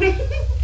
Ha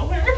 nowhere.